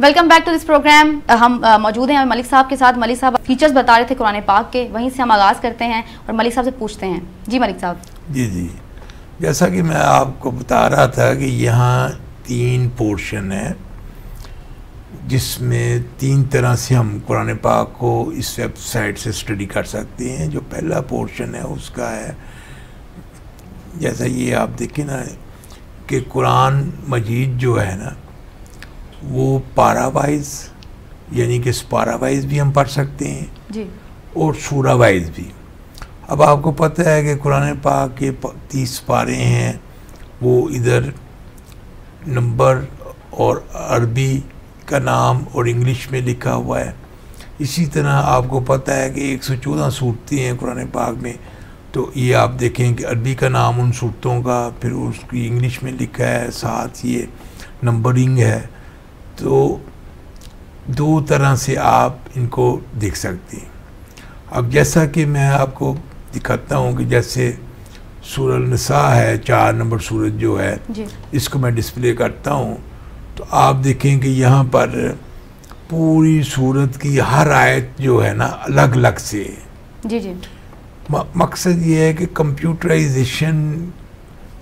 Welcome back to this program ہم uh, موجود ہیں ملک صاحب کے ساتھ. ملک صاحب فیچرز بتا رہے تھے قرآن پاک کے. وہیں سے ہم آغاز کرتے ہیں اور ملک صاحب سے پوچھتے ہیں. جی ملک صاحب. جی جی. جیسا کہ میں آپ کو بتا رہا تھا کہ یہاں تین پورشن ہے جس میں تین طرح سے ہم قرآن پاک کو اس ویب سائٹ سے اسٹڈی کر سکتے ہیں. جو پہلا پورشن ہے، اس کا ہے، جیسا یہ آپ دیکھیں نا کہ قرآن مجید جو ہے نا وہ پارا وائز یعنی کہ پارا وائز بھی ہم پڑھ سکتے ہیں جی۔ اور سورہ وائز بھی۔ اب آپ کو پتہ ہے کہ قرآن پاک کے تیس پارے ہیں۔ وہ ادھر نمبر اور عربی کا نام اور انگلش میں لکھا ہوا ہے۔ اسی طرح آپ کو پتہ ہے کہ ایک سو چودہ صورتیں ہیں قرآن پاک میں۔ تو یہ آپ دیکھیں کہ عربی کا نام ان صورتوں کا پھر اس کی انگلش میں لکھا ہے ساتھ یہ نمبرنگ ہے۔ تو دو طرح سے آپ ان کو دیکھ سکتے ہیں۔ اب جیسا کہ میں آپ کو دکھاتا ہوں کہ جیسے سور النساء ہے چار نمبر سورج جو ہے جی۔ اس کو میں ڈسپلے کرتا ہوں۔ تو آپ دیکھیں کہ یہاں پر پوری صورت کی ہر آیت جو ہے نا الگ الگ سے جی جی۔ مقصد یہ ہے کہ کمپیوٹرائزیشن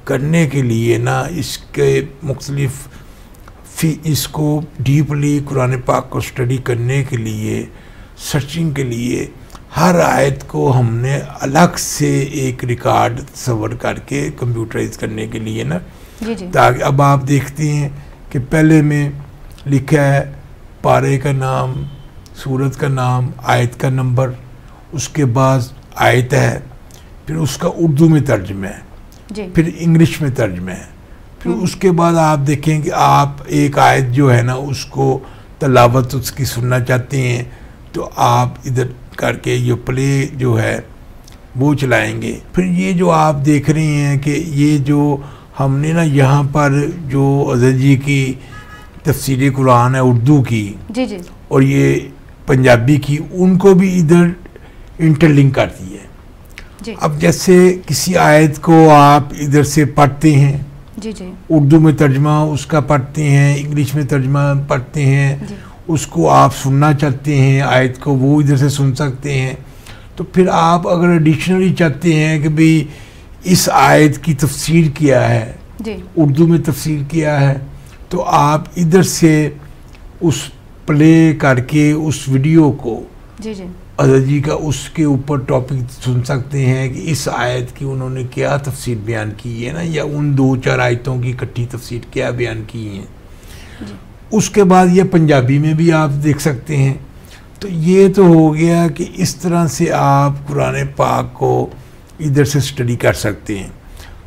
کرنے کے لیے نا اس کے مختلف فی اس کو ڈیپلی قرآن پاک کو اسٹڈی کرنے کے لیے سرچنگ کے لیے ہر آیت کو ہم نے الگ سے ایک ریکارڈ تصور کر کے کمپیوٹرائز کرنے کے لیے نا۔ جی جی۔ تاکہ اب آپ دیکھتے ہیں کہ پہلے میں لکھا ہے پارے کا نام سورت کا نام آیت کا نمبر اس کے بعد آیت ہے پھر اس کا اردو میں ترجمہ ہے۔ جی۔ پھر انگلش میں ترجمہ ہے۔ پھر اس کے بعد آپ دیکھیں کہ آپ ایک آیت جو ہے نا اس کو تلاوت اس کی سننا چاہتے ہیں تو آپ ادھر کر کے یہ پلے جو ہے وہ چلائیں گے۔ پھر یہ جو آپ دیکھ رہے ہیں کہ یہ جو ہم نے نا یہاں پر جو اظہر جی کی تفسیر قرآن ہے اردو کی جی جی۔ اور یہ پنجابی کی ان کو بھی ادھر انٹر لنک کرتی ہے۔ جی۔ اب جیسے کسی آیت کو آپ ادھر سے پڑھتے ہیں جی جی۔ اردو میں ترجمہ اس کا پڑھتے ہیں انگلش میں ترجمہ پڑھتے ہیں جی۔ اس کو آپ سننا چاہتے ہیں آیت کو وہ ادھر سے سن سکتے ہیں۔ تو پھر آپ اگر ڈکشنری چاہتے ہیں کہ بھئی اس آیت کی تفسیر کیا ہے جی۔ اردو میں تفسیر کیا ہے تو آپ ادھر سے اس پلے کر کے اس ویڈیو کو جی جی۔ جی کا اس کے اوپر ٹاپک سن سکتے ہیں کہ اس آیت کی انہوں نے کیا تفسیر بیان کی ہے نا یا ان دو چار آیتوں کی کٹھی تفسیر کیا بیان کی ہیں۔ جی۔ اس کے بعد یہ پنجابی میں بھی آپ دیکھ سکتے ہیں۔ تو یہ تو ہو گیا کہ اس طرح سے آپ قرآن پاک کو ادھر سے اسٹڈی کر سکتے ہیں۔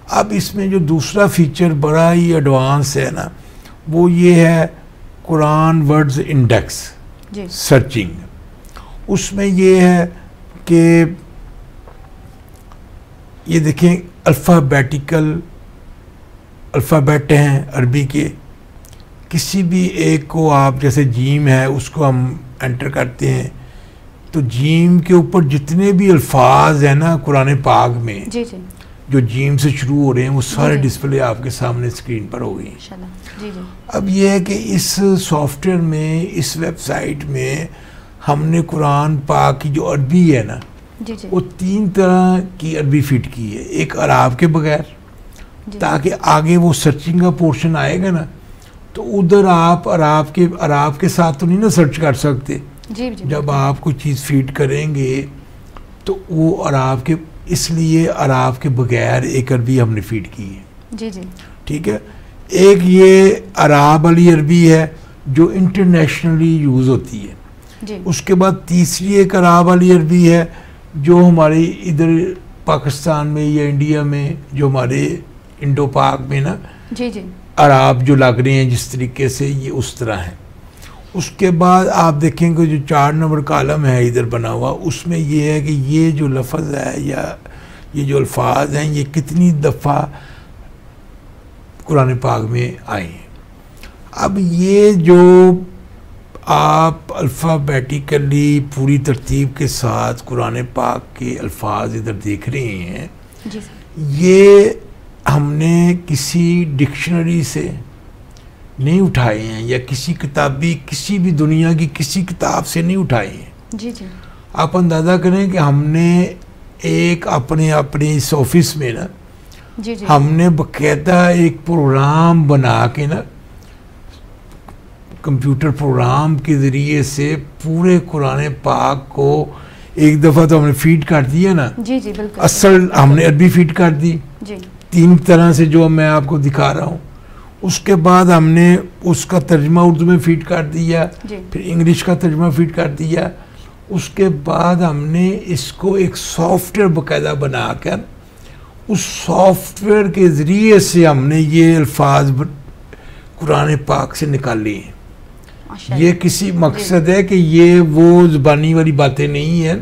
اب اس میں جو دوسرا فیچر بڑا ہی ایڈوانس ہے نا وہ یہ ہے قرآن ورڈز انڈیکس جی۔ سرچنگ اس میں یہ ہے کہ یہ دیکھیں الفابیٹیکل الفابیٹ ہیں عربی کے۔ کسی بھی ایک کو آپ جیسے جیم ہے اس کو ہم انٹر کرتے ہیں۔ تو جیم کے اوپر جتنے بھی الفاظ ہیں نا قرآن پاک میں جی جی۔ جو جیم سے شروع ہو رہے ہیں وہ سارے جی۔ ڈسپلے آپ کے سامنے اسکرین پر ہو گئی ہیں۔ جی جی۔ اب یہ ہے کہ اس سافٹ ویئر میں اس ویب سائٹ میں ہم نے قرآن پاک کی جو عربی ہے نا جی جی۔ وہ تین طرح کی عربی فٹ کی ہے۔ ایک عراب کے بغیر جی تاکہ آگے وہ سرچنگ کا پورشن آئے گا نا تو ادھر آپ عراب کے عراب کے ساتھ تو نہیں نا سرچ کر سکتے۔ جی جی جب آپ کوئی چیز فیڈ کریں گے تو وہ عراب کے اس لیے عراب کے بغیر ایک عربی ہم نے فیڈ کی ہے۔ جی جی۔ ٹھیک ہے؟ ایک یہ عراب والی عربی ہے جو انٹرنیشنلی یوز ہوتی ہے۔ جی۔ اس کے بعد تیسری ایک عراب والی عربی ہے جو ہمارے ادھر پاکستان میں یا انڈیا میں جو ہمارے انڈو پاک میں نا جی جی۔ عراب جو لگ رہے ہیں جس طریقے سے یہ اس طرح ہیں۔ اس کے بعد آپ دیکھیں گے جو چار نمبر کالم ہے ادھر بنا ہوا اس میں یہ ہے کہ یہ جو لفظ ہے یا یہ جو الفاظ ہیں یہ کتنی دفعہ قرآن پاک میں آئے ہیں۔ اب یہ جو آپ الفابیٹیکلی پوری ترتیب کے ساتھ قرآن پاک کے الفاظ ادھر دیکھ رہے ہیں۔ جی یہ ہم نے کسی ڈکشنری سے نہیں اٹھائے ہیں یا کسی کتابی کسی بھی دنیا کی کسی کتاب سے نہیں اٹھائے ہیں۔ جی جی۔ آپ اندازہ کریں کہ ہم نے ایک اپنے اپنے اس آفس میں نا جی جی۔ ہم نے باقاعدہ ایک پروگرام بنا کے نا کمپیوٹر پروگرام کے ذریعے سے پورے قرآن پاک کو ایک دفعہ تو ہم نے فیڈ کر دیا نا؟ جی جی بالکل۔ اصل ہم نے عربی فیڈ کر دی۔ جی۔ تین طرح سے جو میں آپ کو دکھا رہا ہوں۔ اس کے بعد ہم نے اس کا ترجمہ اردو میں فیڈ کر دیا۔ جی۔ پھر انگلش کا ترجمہ فیڈ کر دیا۔ اس کے بعد ہم نے اس کو ایک سافٹ ویئر باقاعدہ بنا کر اس سافٹ ویئر کے ذریعے سے ہم نے یہ الفاظ قرآن پاک سے نکال لیے۔ ہیں یہ کسی مقصد ہے کہ یہ وہ زبانی والی باتیں نہیں ہیں۔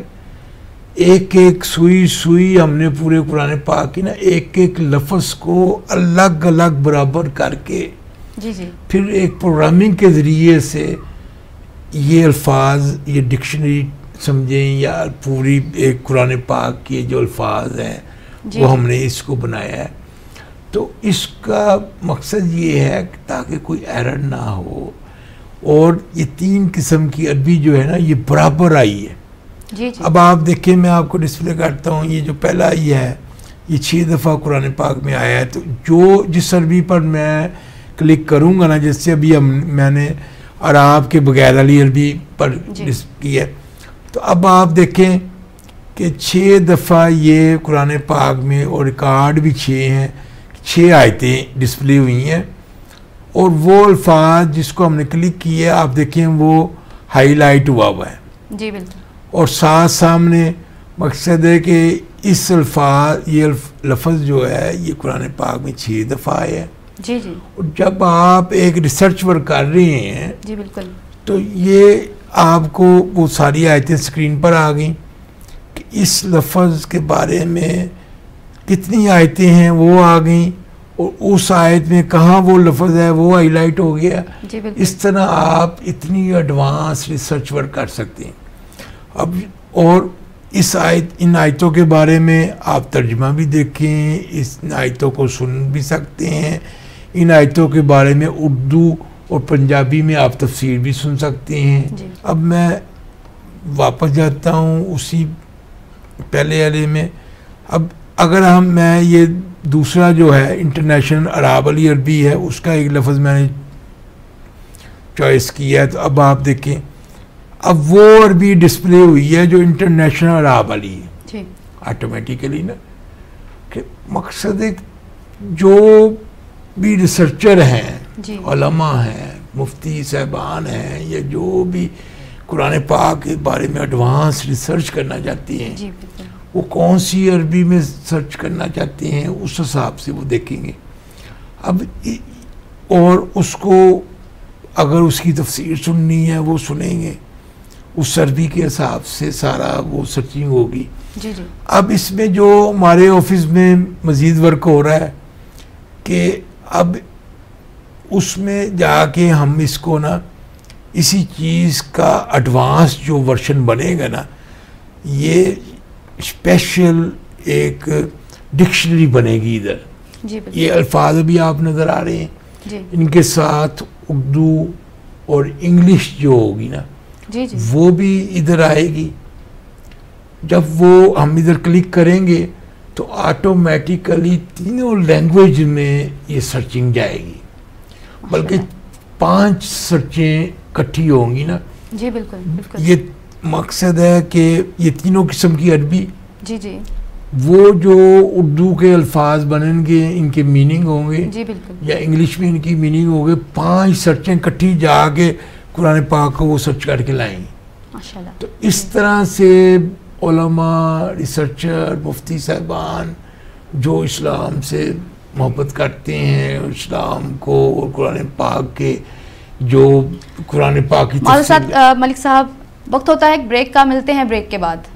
ایک ایک سوئی سوئی ہم نے پورے قرآن پاک کی نا ایک ایک لفظ کو الگ الگ برابر کر کے جی جی۔ پھر ایک پروگرامنگ کے ذریعے سے یہ الفاظ یہ ڈکشنری سمجھیں یا پوری ایک قرآن پاک کے جو الفاظ ہیں جی۔ وہ۔ ہم نے اس کو بنایا ہے۔ تو اس کا مقصد یہ ہے کہ تاکہ کوئی ایرر نہ ہو۔ اور یہ تین قسم کی عربی جو ہے نا یہ برابر آئی ہے۔ جی جی۔ اب آپ دیکھیں میں آپ کو ڈسپلے کرتا ہوں یہ جو پہلا یہ ہے یہ چھ دفعہ قرآن پاک میں آیا ہے۔ تو جو جس عربی پر میں کلک کروں گا نا جس سے ابھی ہم میں نے عراب کے بغیر علی عربی پر جی۔ ڈس کی ہے۔ تو اب آپ دیکھیں کہ چھ دفعہ یہ قرآن پاک میں اور ریکارڈ بھی چھ ہیں چھ آیتیں ڈسپلے ہوئی ہیں۔ اور وہ الفاظ جس کو ہم نے کلک کیا ہے آپ دیکھیں وہ ہائی لائٹ ہوا ہوا ہے۔ جی بالکل۔ اور ساتھ سامنے مقصد ہے کہ اس الفاظ یہ لفظ جو ہے یہ قرآن پاک میں چھ دفعہ ہے جی جی۔ اور جب آپ ایک ریسرچ ورک کر رہے ہیں جی بالکل۔ تو یہ آپ کو وہ ساری آیتیں سکرین پر آ گئیں کہ اس لفظ کے بارے میں کتنی آیتیں ہیں وہ آ گئیں۔ اور اس آیت میں کہاں وہ لفظ ہے وہ ہائی لائٹ ہو گیا۔ جی اس طرح آپ اتنی ایڈوانس ریسرچ ورک کر سکتے ہیں۔ اب اور اس آیت ان آیتوں کے بارے میں آپ ترجمہ بھی دیکھیں اس آیتوں کو سن بھی سکتے ہیں۔ ان آیتوں کے بارے میں اردو اور پنجابی میں آپ تفسیر بھی سن سکتے ہیں۔ جی۔ اب میں واپس جاتا ہوں اسی پہلے والے میں۔ اب اگر ہم میں یہ دوسرا جو ہے انٹرنیشنل عراب علی عربی ہے اس کا ایک لفظ میں نے چوائس کیا ہے تو اب آپ دیکھیں۔ اب وہ عربی ڈسپلے ہوئی ہے جو انٹرنیشنل عراب علی ہے۔ جی۔ آٹومیٹیکلی نا کہ مقصد ایک جو بھی ریسرچر ہیں جی۔ علماء ہیں مفتی صاحبان ہیں یا جو بھی قرآن پاک کے بارے میں ایڈوانس ریسرچ کرنا چاہتے ہیں جی وہ کون سی عربی میں سرچ کرنا چاہتے ہیں اس حساب سے وہ دیکھیں گے۔ اب اور اس کو اگر اس کی تفسیر سننی ہے وہ سنیں گے۔ اس عربی کے حساب سے سارا وہ سرچنگ ہوگی۔ جی جی۔ اب اس میں جو ہمارے آفس میں مزید ورک ہو رہا ہے کہ اب اس میں جا کے ہم اس کو نا اسی چیز کا ایڈوانس جو ورشن بنے گا نا یہ اسپیشل ایک ڈکشنری بنے گی ادھر۔ جی یہ الفاظ بھی آپ نظر آ رہے ہیں۔ جی۔ ان کے ساتھ اردو اور انگلش جو ہوگی نا جی جی۔ وہ بھی ادھر آئے گی۔ جب وہ ہم ادھر کلک کریں گے تو آٹومیٹیکلی تینوں لینگویج میں یہ سرچنگ جائے گی۔ بلکہ پانچ سرچیں کٹھی ہوں گی نا۔ جی بالکل۔ یہ مقصد ہے کہ یہ تینوں قسم کی عربی جی جی۔ وہ جو اردو کے الفاظ بنیں گے ان کے میننگ ہوں گے جی بالکل۔ یا انگلش میں ان کی میننگ ہوں گے پانچ سرچیں کٹھی جا کے قرآن پاک کو وہ سرچ کر کے لائیں۔ گے تو اس طرح سے علماء ریسرچر مفتی صاحبان جو اسلام سے محبت کرتے ہیں اسلام کو اور قرآن پاک کے جو قرآن پاک کی ملک صاحب وقت ہوتا ہے ایک بریک کا ملتے ہیں بریک کے بعد۔